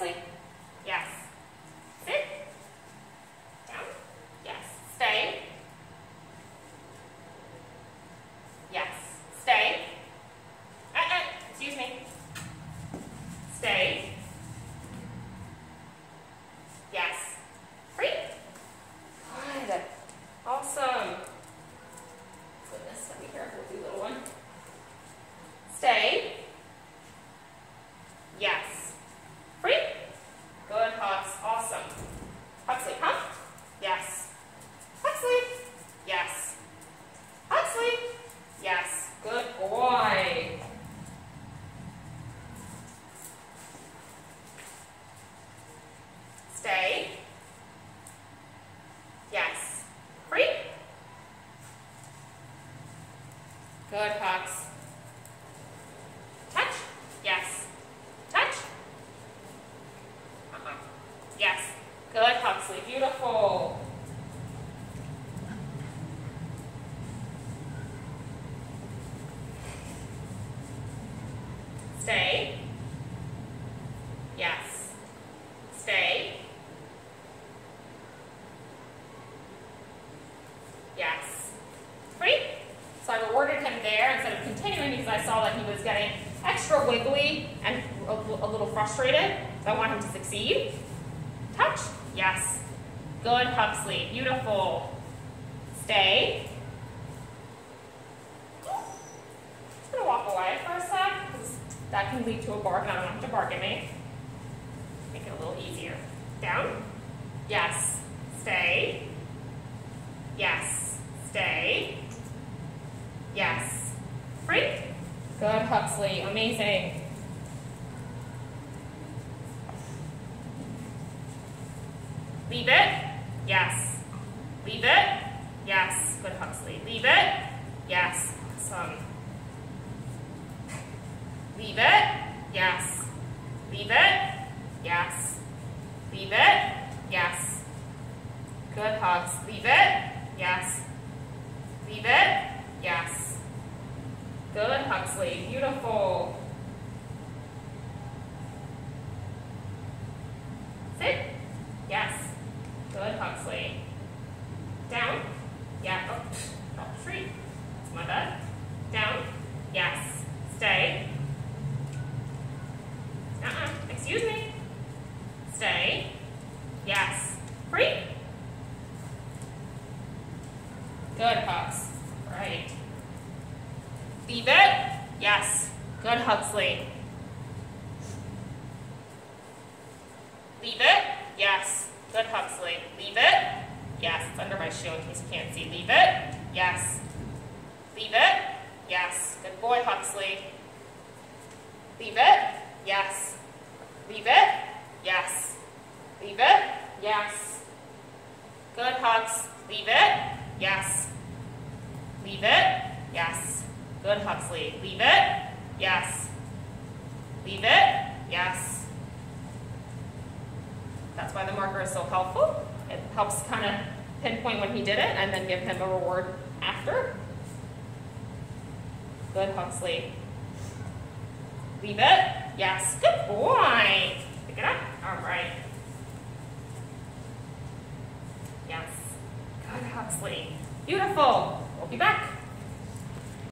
like Good, Hux. Touch. Yes. Touch. Uh-huh. Yes. Good, Huxley. Beautiful. Stay. Yes. Stay. Yes. Free. So I rewarded him there instead of continuing because I saw that he was getting extra wiggly and a, little frustrated. So I want him to succeed. Touch. Yes. Good, Huxley. Beautiful. Stay. Just gonna walk away for a sec because that can lead to a bark and I don't want him to bark at me. Make it a little easier. Down. Yes. Stay. Yes. Stay. Yes. Free. Good, Huxley. Amazing. Leave it. Yes. Leave it. Yes. Good, Huxley. Leave it. Yes. Awesome. Leave it. Yes. Leave it. Yes. Leave it. Yes. Good, Hux. Leave it. Yes. Leave it. Yes. Good, Huxley. Beautiful. Sit. Yes. Good, Huxley. Down. Yeah. Oh, oh tree. That's my bad. Down. Yes. Stay. Uh-uh. Excuse me. Stay. Yes. Free. Good, Hux. Right. Leave it. Yes. Good, Huxley. Leave it. Yes. Good, Huxley. Leave it. Yes. It's under my shoe in case you can't see. Leave it. Yes. Leave it. Yes. Good boy, Huxley. Leave it. Yes. Leave it. Yes. Leave it. Yes. Good, Hux. Leave it. Yes. Leave it. Yes. Good, Huxley. Leave it. Yes. Leave it. Yes. That's why the marker is so helpful. It helps kind of pinpoint when he did it and then give him a reward after. Good, Huxley. Leave it. Yes. Good boy. Pick it up. All right. Yes. Good, Huxley. Beautiful. We'll be back.